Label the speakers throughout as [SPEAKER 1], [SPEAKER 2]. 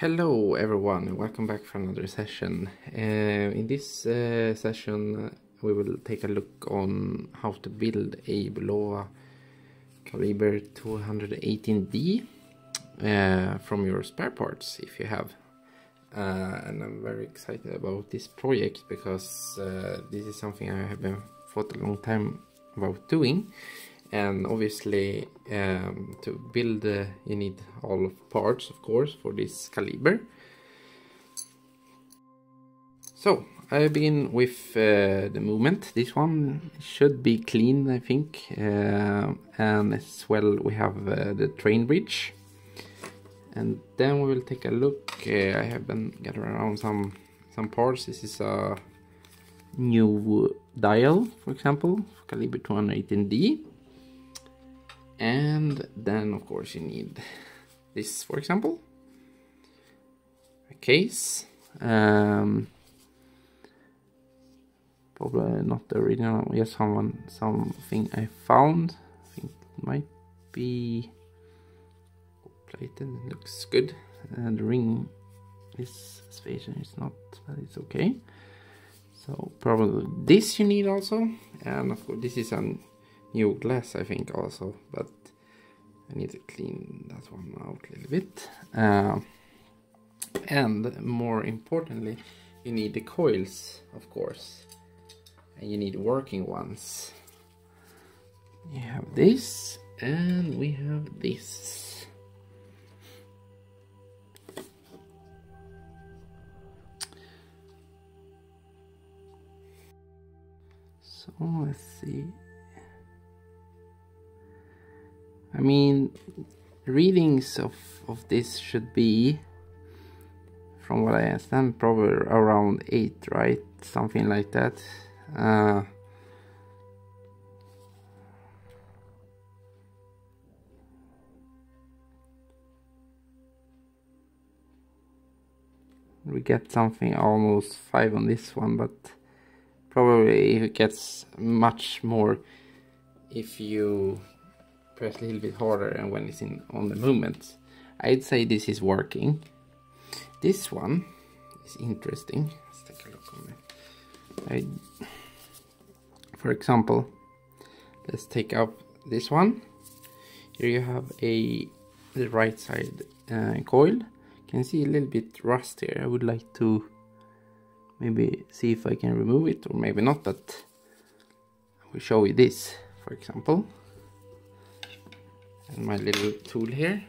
[SPEAKER 1] Hello everyone, welcome back for another session. Uh, in this uh, session we will take a look on how to build a Bulova caliber 218D uh, from your spare parts if you have. Uh, and I'm very excited about this project because uh, this is something I have been thought a long time about doing and obviously um, to build uh, you need all of parts of course for this caliber. So I begin with uh, the movement. This one should be clean I think. Uh, and as well we have uh, the train bridge. And then we will take a look. Uh, I have been gathering around some some parts. This is a new dial for example caliber 218D and then of course you need this for example a case. Um, probably not the original yes someone something I found. I think it might be plated. It looks good. And the ring is space it's not but it's okay. So probably this you need also. And of course this is an new glass I think also but I need to clean that one out a little bit. Uh, and more importantly you need the coils of course. And you need working ones. You have this and we have this. So let's see I mean, readings of, of this should be, from what I understand, probably around 8, right? Something like that. Uh, we get something almost 5 on this one, but probably it gets much more if you press a little bit harder and when it's in on the movement. I'd say this is working. This one is interesting. Let's take a look on it. I, for example, let's take up this one. Here you have a the right side uh, coil. You can see a little bit rust here. I would like to maybe see if I can remove it or maybe not, but I will show you this, for example and my little tool here.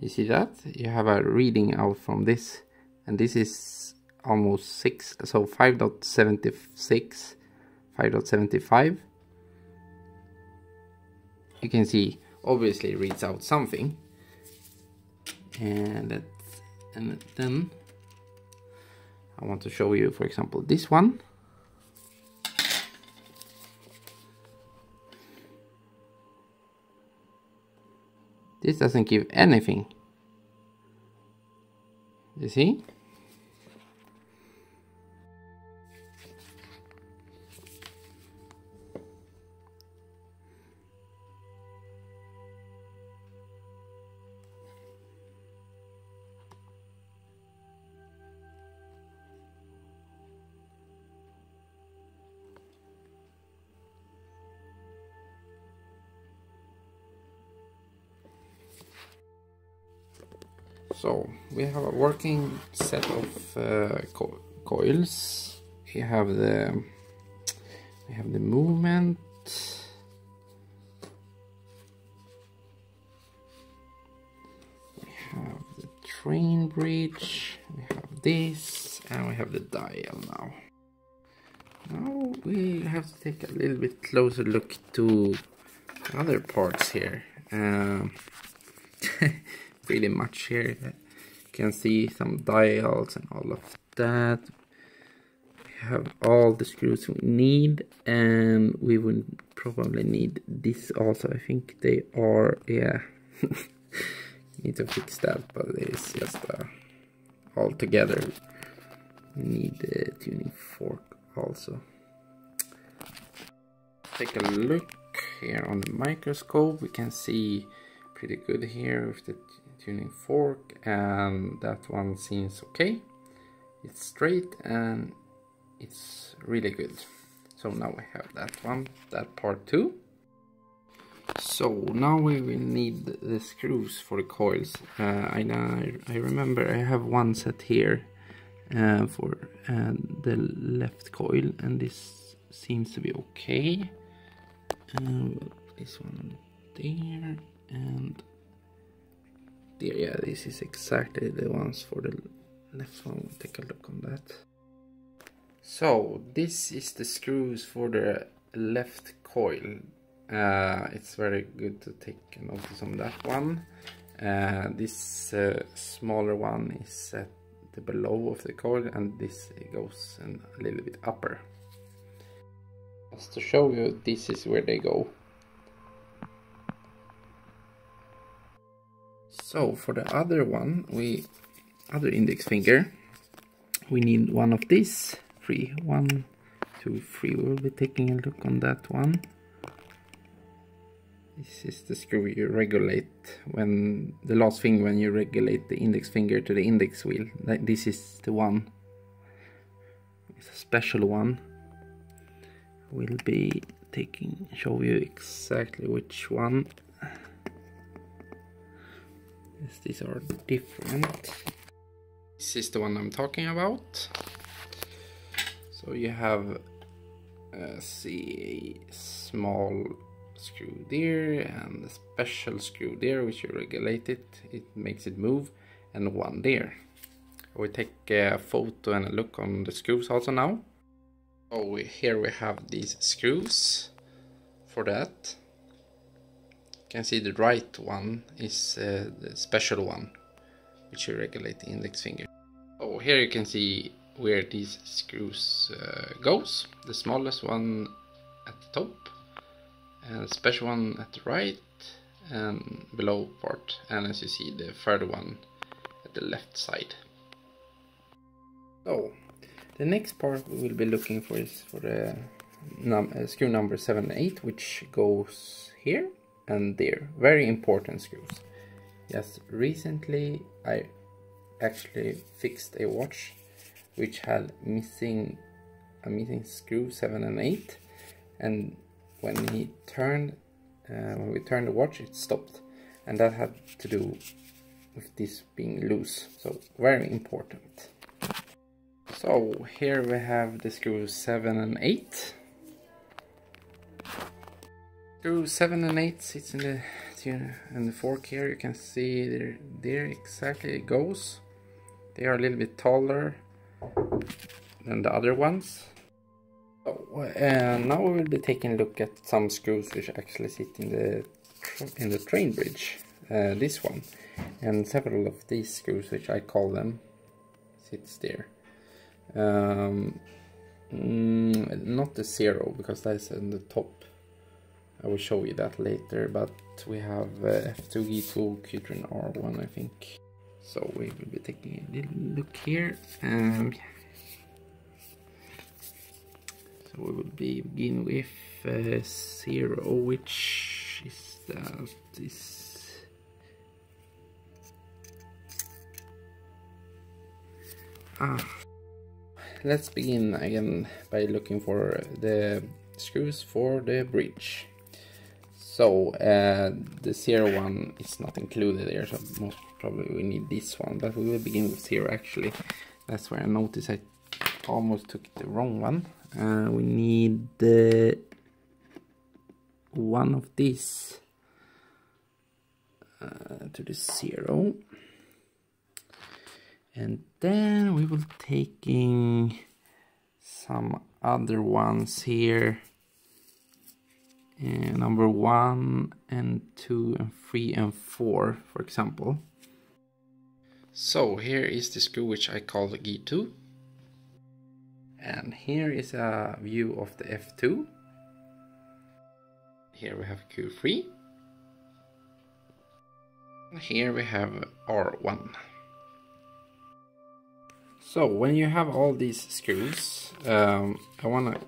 [SPEAKER 1] You see that? You have a reading out from this and this is almost 6 so 5.76 5.75 you can see obviously reads out something and and then I want to show you for example this one. This doesn't give anything. You see working set of uh, co coils. We have the we have the movement. We have the train bridge. We have this, and we have the dial now. Now we have to take a little bit closer look to other parts here. Um, really much here. Can see some dials and all of that. We have all the screws we need and we would probably need this also. I think they are, yeah. need to fix that, but it's just uh, all together. Need the tuning fork also. Take a look here on the microscope. We can see pretty good here with the tuning fork and that one seems okay. It's straight and it's really good. So now we have that one, that part too. So now we will need the screws for the coils. Uh, I, I remember I have one set here uh, for uh, the left coil and this seems to be okay. Um, this one there and there, yeah, this is exactly the ones for the left one. Take a look on that. So this is the screws for the left coil uh, it's very good to take notice on that one. Uh, this uh, smaller one is at the below of the coil and this goes a little bit upper. Just to show you, this is where they go. So for the other one, we other index finger, we need one of these three. One, two, three. We'll be taking a look on that one. This is the screw you regulate when the last thing when you regulate the index finger to the index wheel. This is the one. It's a special one. We'll be taking show you exactly which one. Yes, these are different. This is the one I'm talking about. So you have uh, a small screw there and a special screw there which you regulate it it makes it move and one there we take a photo and a look on the screws also now oh we, here we have these screws for that can see the right one is uh, the special one which you regulate the index finger. Oh here you can see where these screws uh, goes. The smallest one at the top and special one at the right and below part. And as you see the further one at the left side. So the next part we will be looking for is for the num uh, screw number 7 and 8 which goes here and there. Very important screws. Yes, recently I actually fixed a watch which had missing a missing screw 7 and 8 and when he turned, uh, when we turned the watch, it stopped. And that had to do with this being loose. So very important. So here we have the screws 7 and 8. Screw 7 and 8 sits in the in the fork here. You can see there, there exactly it goes. They are a little bit taller than the other ones. Oh, uh, now we will be taking a look at some screws which actually sit in the in the train bridge. Uh, this one and several of these screws, which I call them, sits there. Um, mm, not the zero because that's in the top. I will show you that later, but we have uh, F2, E2, Q3 R1, I think. So we will be taking a little look here. Um, we will be begin with uh, zero, which is that is ah. Let's begin again by looking for the screws for the bridge. So uh, the zero one is not included there, so most probably we need this one, but we will begin with zero actually. That's where I noticed I almost took the wrong one. Uh, we need the one of these uh, to the zero. And then we will taking some other ones here uh, number one and two and three and four for example. So here is the screw which I call the G2 and here is a view of the F2 here we have Q3 and here we have R1 So when you have all these screws, um, I want to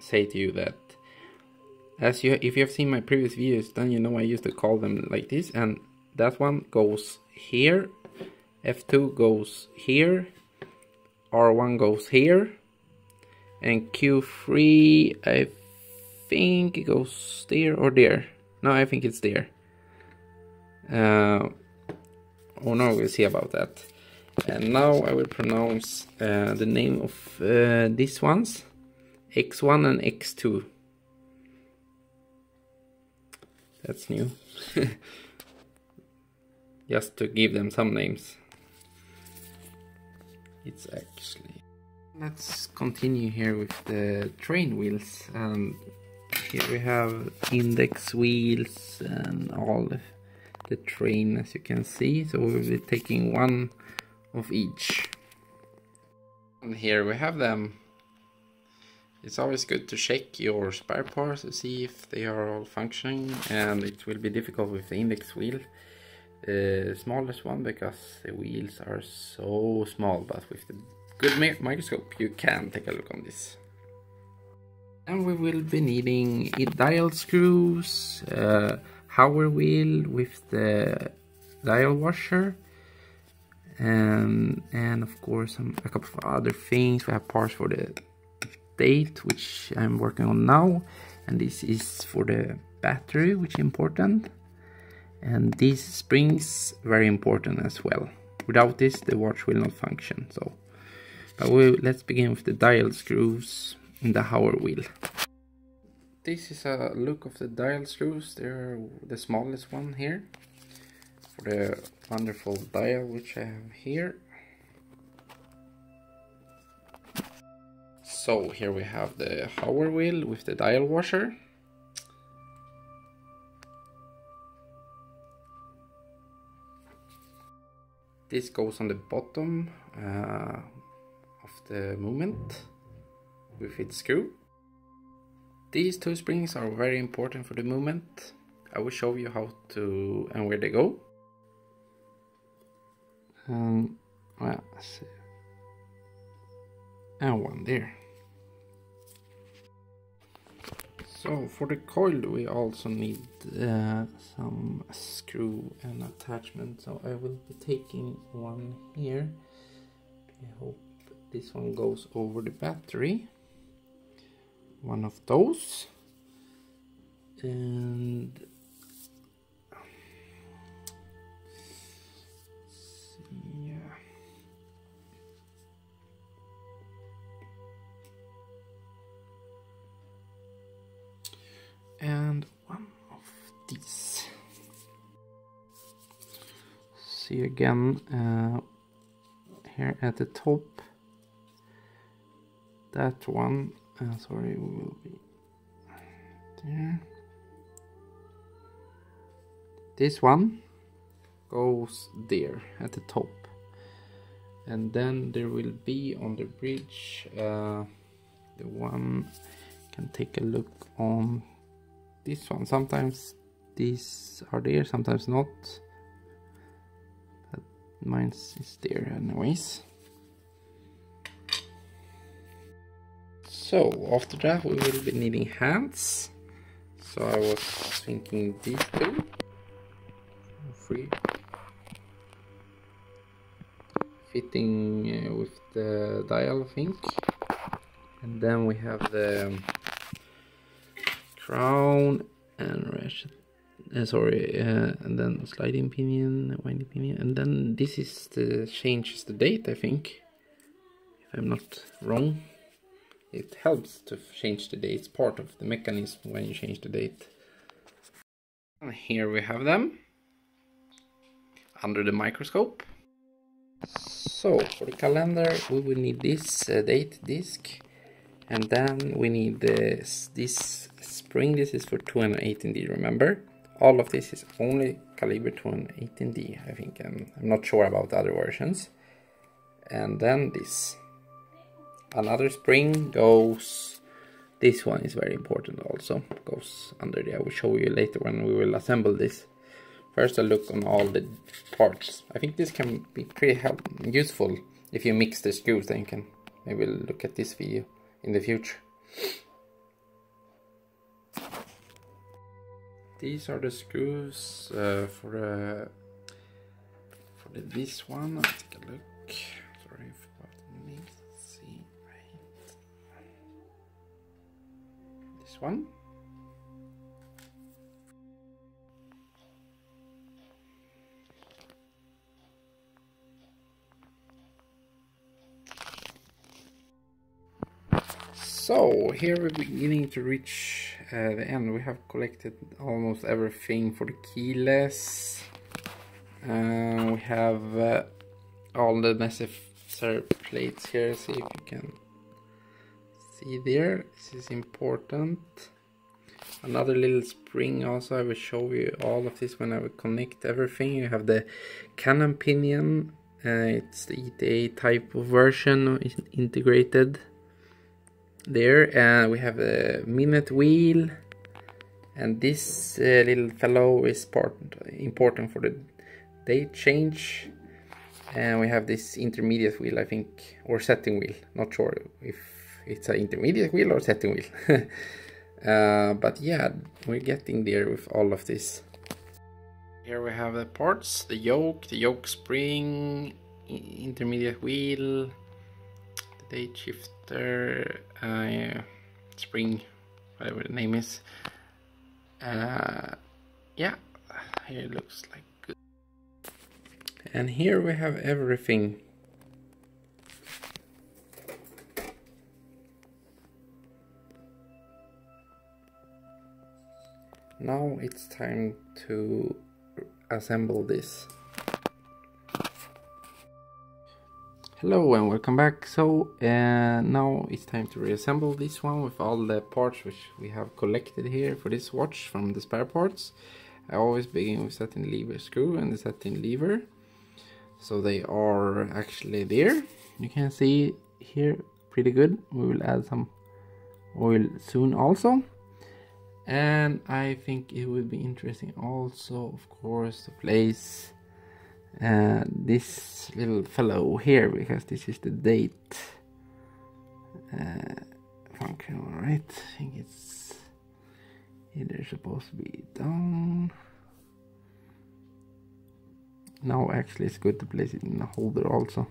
[SPEAKER 1] say to you that as you if you have seen my previous videos, then you know I used to call them like this, and that one goes here, F2 goes here, R1 goes here, and Q3 I think it goes there or there. No, I think it's there. Uh, oh no, we'll see about that. And now I will pronounce uh, the name of uh, these ones, X1 and X2. That's new. Just to give them some names. It's actually... Let's continue here with the train wheels. And here we have index wheels and all the train as you can see. So we'll be taking one of each. And here we have them. It's always good to check your spare parts to see if they are all functioning and it will be difficult with the index wheel. The smallest one because the wheels are so small but with the good mi microscope you can take a look on this. And we will be needing dial screws, uh, hour wheel with the dial washer and and of course some, a couple of other things. We have parts for the date which I'm working on now and this is for the battery which is important. And these springs very important as well. Without this the watch will not function so. But we let's begin with the dial screws in the hour wheel. This is a look of the dial screws. They're the smallest one here. For the wonderful dial which I have here So here we have the hour wheel with the dial washer. This goes on the bottom uh, of the movement with its screw. These two springs are very important for the movement. I will show you how to and where they go. Um, well, and one there. So for the coil we also need uh, some screw and attachment. So I will be taking one here. I hope this one goes over the battery. One of those. And and one of these. See again uh, here at the top. That one, uh, sorry, will be there. This one goes there at the top and then there will be on the bridge uh, the one can take a look on this one. Sometimes these are there, sometimes not. But mine is there anyways. So after that we will be needing hands. So I was thinking these two. Three. Fitting uh, with the dial I think. And then we have the crown and ratchet uh, sorry uh, and then sliding pinion winding pinion and then this is the changes the date I think. If I'm not wrong. It helps to change the date. It's part of the mechanism when you change the date. And here we have them. Under the microscope. So for the calendar we will need this uh, date disc and then we need this this spring this is for 218d remember? All of this is only caliber 218d I think I'm, I'm not sure about the other versions. And then this. Another spring goes this one is very important also goes under there. I will show you later when we will assemble this. First a look on all the parts. I think this can be pretty useful if you mix the screws then you can maybe look at this video in the future. These are the screws uh, for the for the, this one. Let's take a look. Sorry about this. See right. This one. So here we're beginning to reach uh, the end. We have collected almost everything for the keyless. Uh, we have uh, all the necessary plates here. See if you can see there. This is important. Another little spring also. I will show you all of this when I will connect everything. You have the cannon pinion. Uh, it's the ETA type of version integrated there and we have a minute wheel and this uh, little fellow is part important for the date change. And we have this intermediate wheel I think or setting wheel not sure if it's an intermediate wheel or setting wheel. Uh, but yeah we're getting there with all of this. Here we have the parts the yoke the yoke spring intermediate wheel the date shifter uh, spring whatever the name is. Uh, yeah here it looks like good. And here we have everything. Now it's time to assemble this Hello and welcome back. So uh, now it's time to reassemble this one with all the parts which we have collected here for this watch from the spare parts. I always begin with setting lever screw and the setting lever. So they are actually there. You can see here pretty good. We will add some oil soon also. And I think it would be interesting also of course to place uh, this little fellow here because this is the date. Uh, function alright. I think it's either supposed to be down. Now actually it's good to place it in a holder also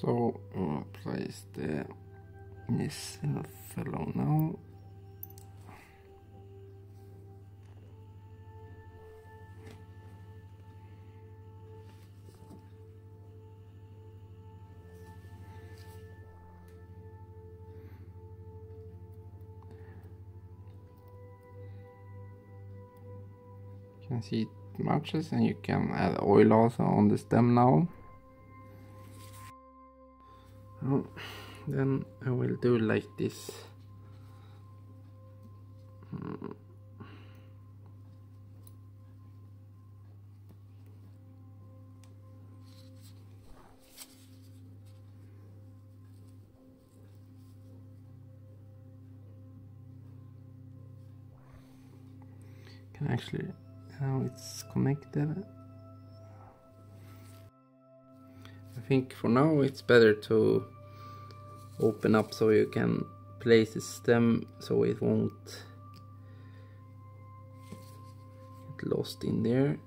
[SPEAKER 1] so I'll place the this fellow now You can see it matches and you can add oil also on the stem now oh, then I will do like this. Hmm. can actually how it's connected. I think for now it's better to open up so you can place the stem so it won't get lost in there.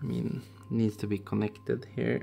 [SPEAKER 1] I mean needs to be connected here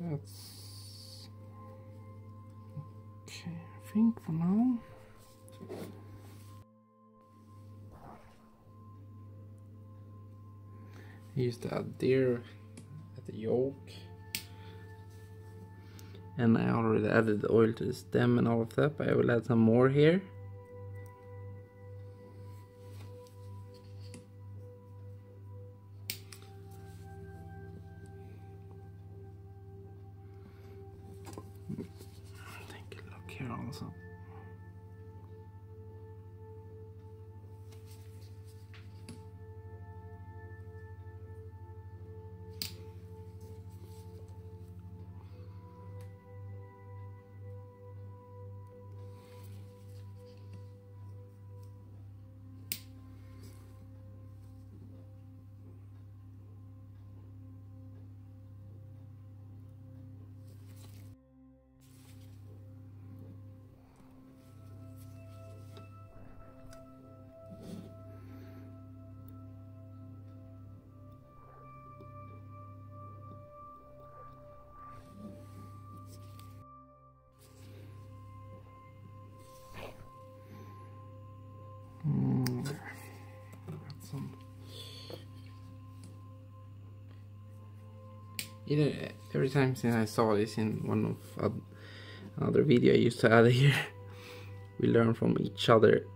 [SPEAKER 1] That's okay, I think for now. To add deer at the yoke. And I already added the oil to the stem and all of that, but I will add some more here. Either every time since I saw this in one of oth- another video I used to add here, we learn from each other.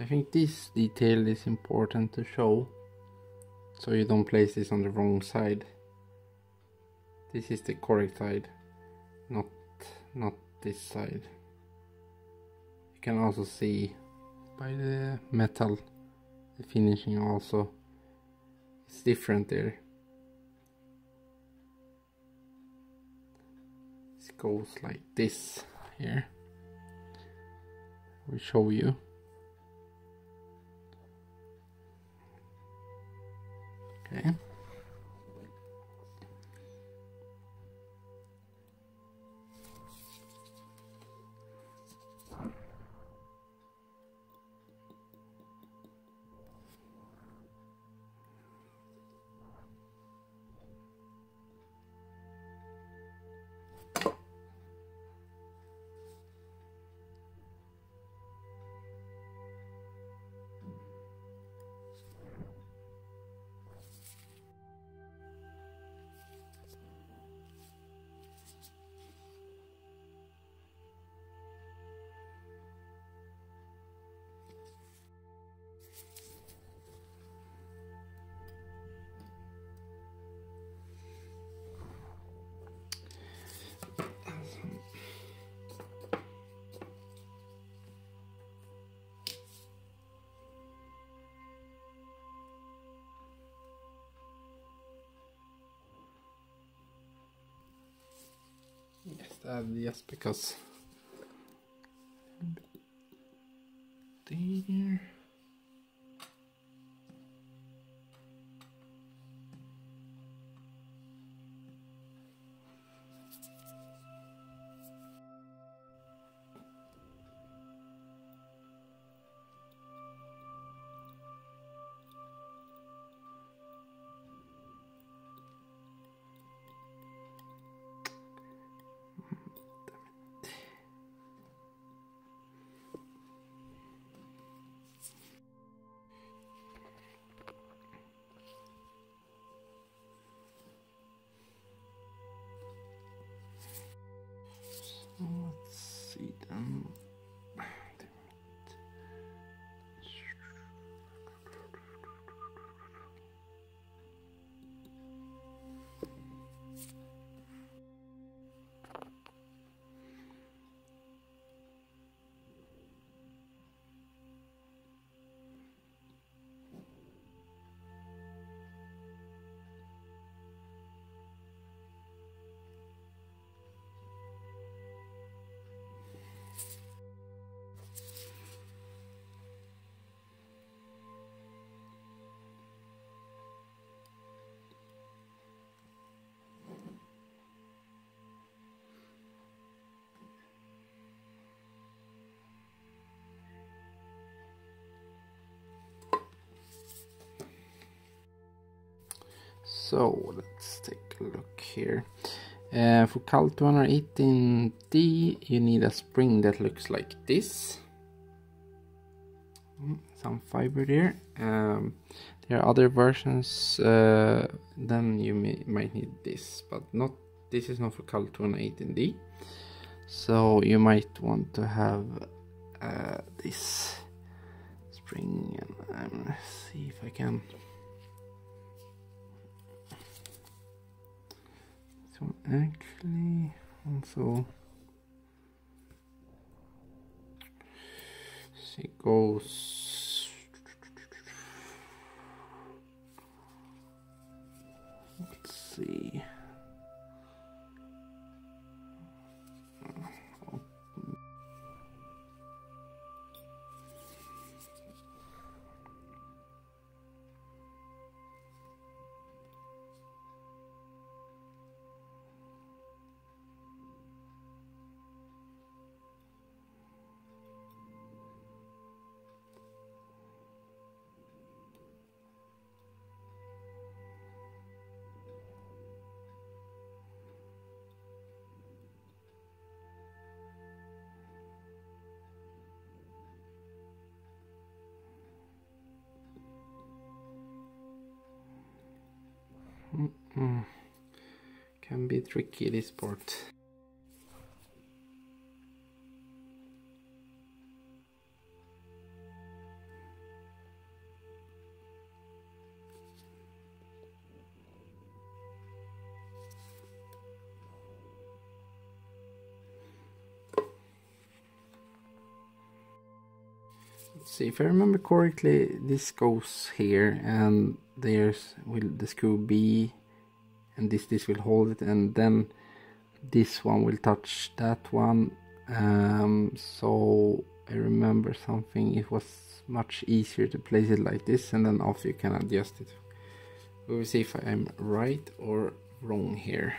[SPEAKER 1] I think this detail is important to show so you don't place this on the wrong side. This is the correct side, not not this side. You can also see by the metal, the finishing also, it's different there. It goes like this here. We show you. Okay. That just uh, because So let's take a look here. Uh, for Cal 218D you need a spring that looks like this. Mm, some fiber there. Um, there are other versions, uh, then you may, might need this, but not. This is not for Cal 218D. So you might want to have uh, this spring, and um, see if I can. So actually also she goes Mm -mm. Can be tricky this part. Let's see if I remember correctly this goes here and there's will the screw be and this this will hold it and then this one will touch that one. Um, so I remember something it was much easier to place it like this and then after you can adjust it. We will see if I'm right or wrong here.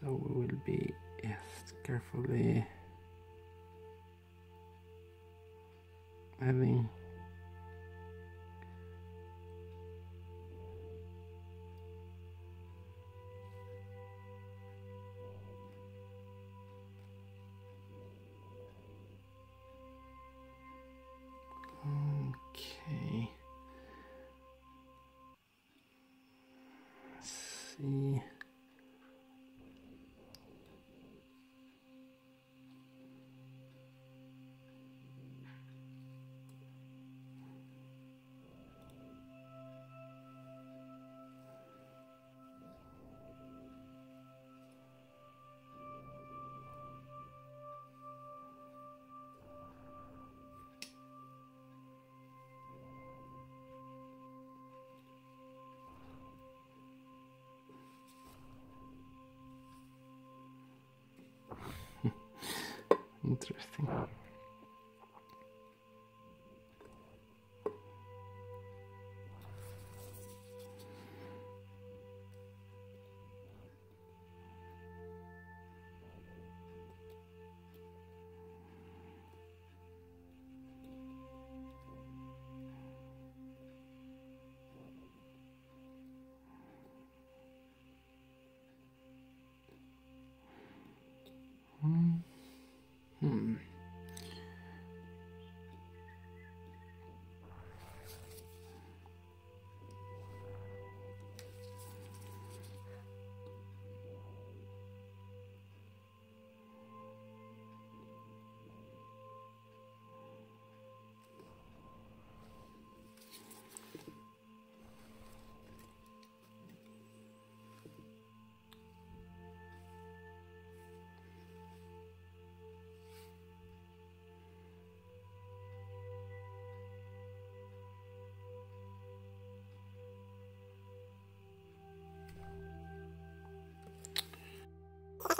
[SPEAKER 1] So we will be yes carefully adding Interesting.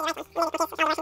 [SPEAKER 1] すいません。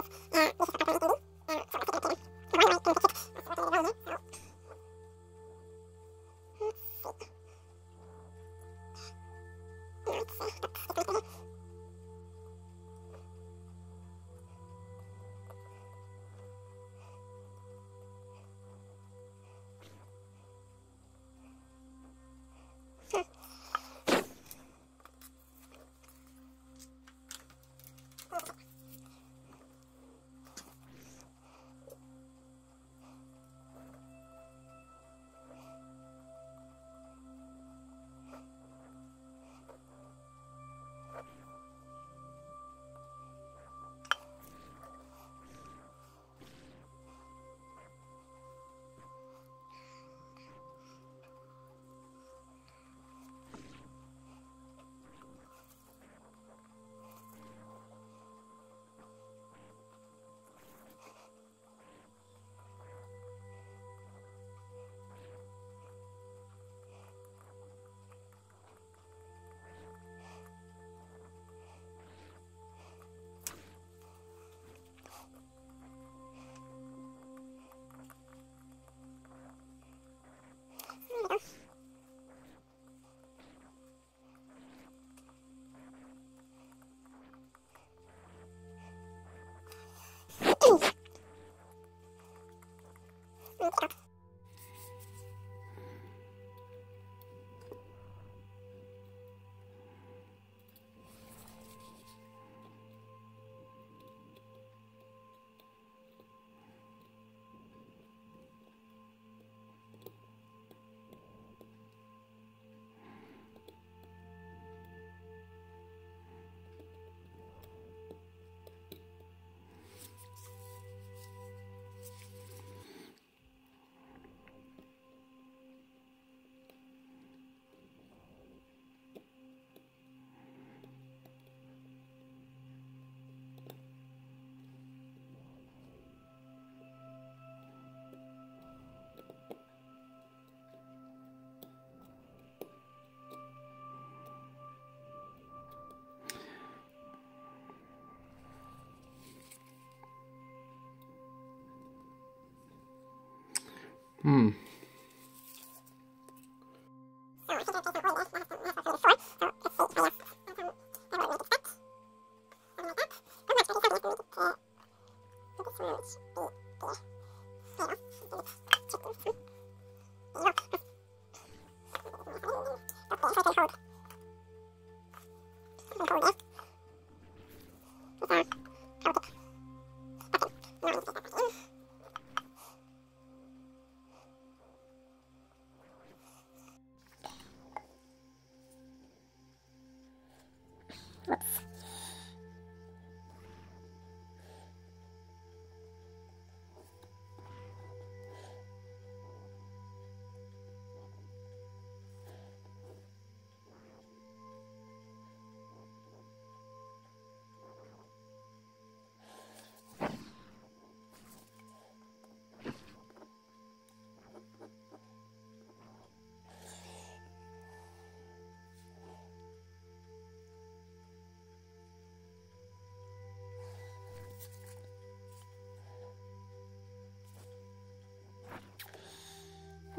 [SPEAKER 1] Hmm.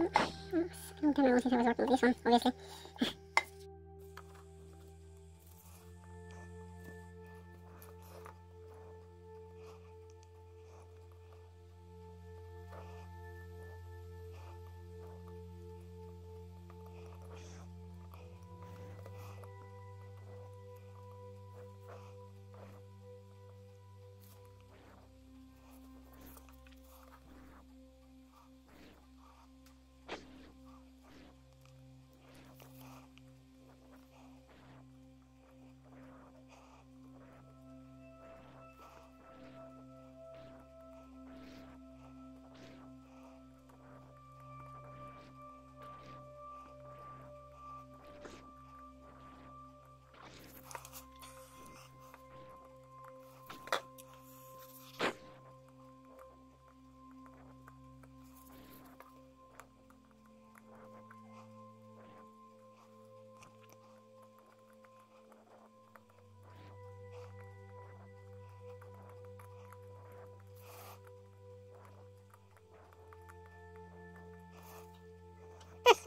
[SPEAKER 1] Mm, mm, mm.
[SPEAKER 2] I'm gonna listen to the working this one, obviously.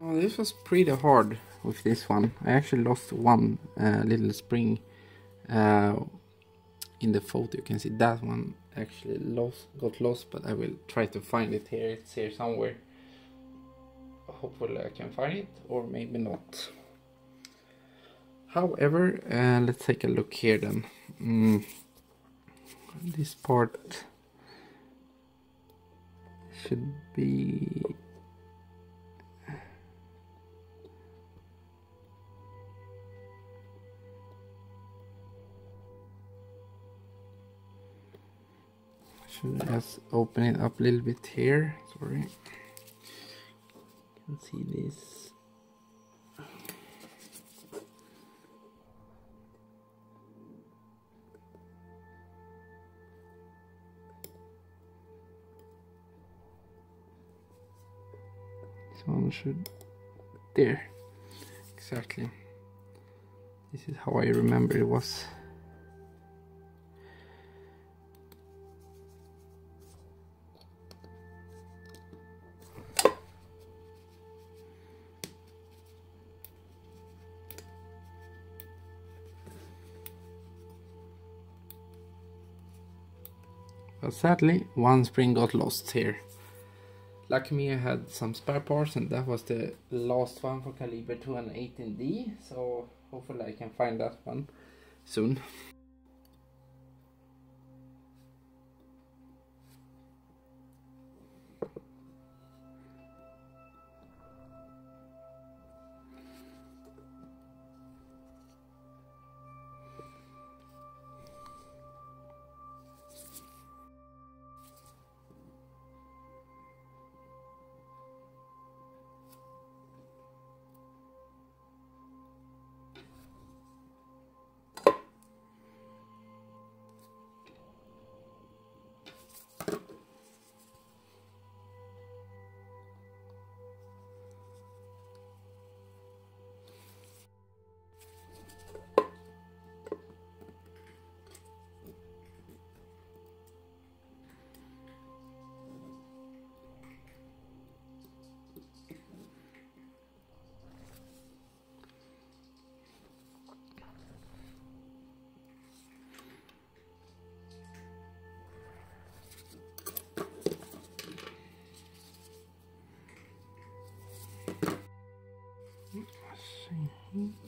[SPEAKER 1] Well, this was pretty hard with this one. I actually lost one uh, little spring uh, in the photo. You can see that one actually lost, got lost, but I will try to find it here. It's here somewhere. Hopefully I can find it, or maybe not. However, uh, let's take a look here then. Mm. This part should be let's open it up a little bit here. Sorry. You can see this. This one should there. Exactly. This is how I remember it was. But sadly, one spring got lost here. Lucky me I had some spare parts and that was the last one for caliber 218D. So hopefully I can find that one soon. hmm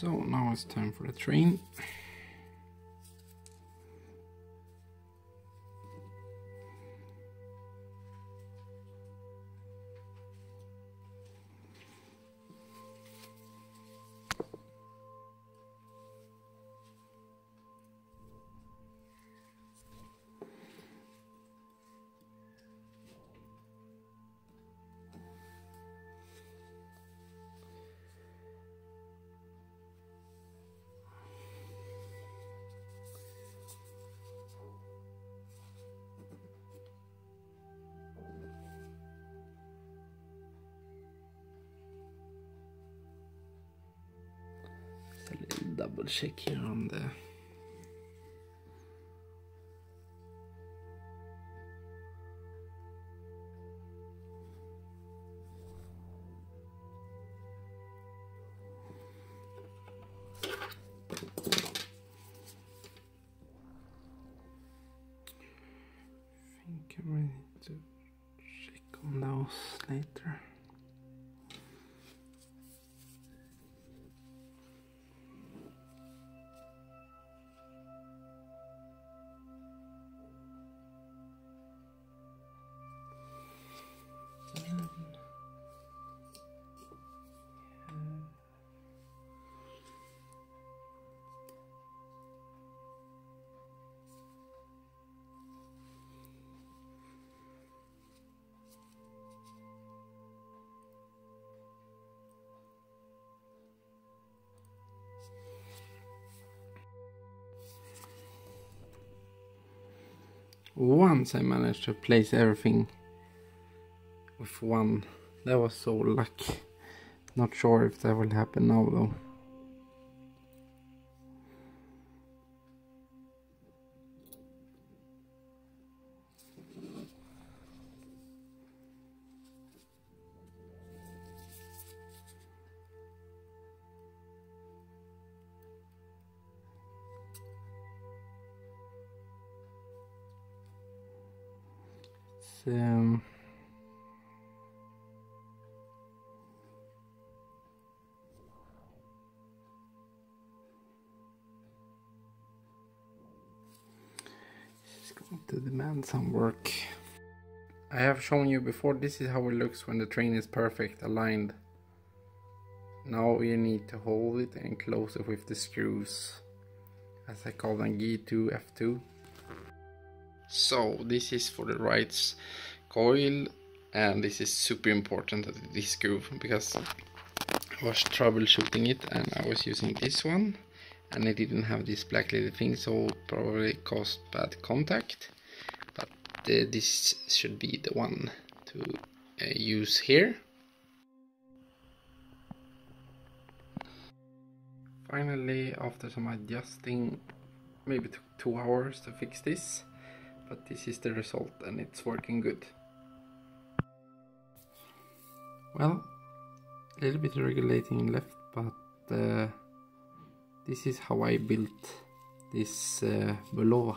[SPEAKER 1] So now it's time for the train. Check here on the I think I'm ready to check on those later. Once I managed to place everything with one. That was so lucky. Not sure if that will happen now though. Demand some work. I have shown you before, this is how it looks when the train is perfect aligned. Now you need to hold it and close it with the screws, as I call them G2, F2. So this is for the right coil and this is super important that it is groove because I was troubleshooting it and I was using this one and I didn't have this black little thing so probably caused bad contact this should be the one to uh, use here finally after some adjusting maybe took two hours to fix this but this is the result and it's working good well a little bit regulating left but uh, this is how I built this uh, Bulova.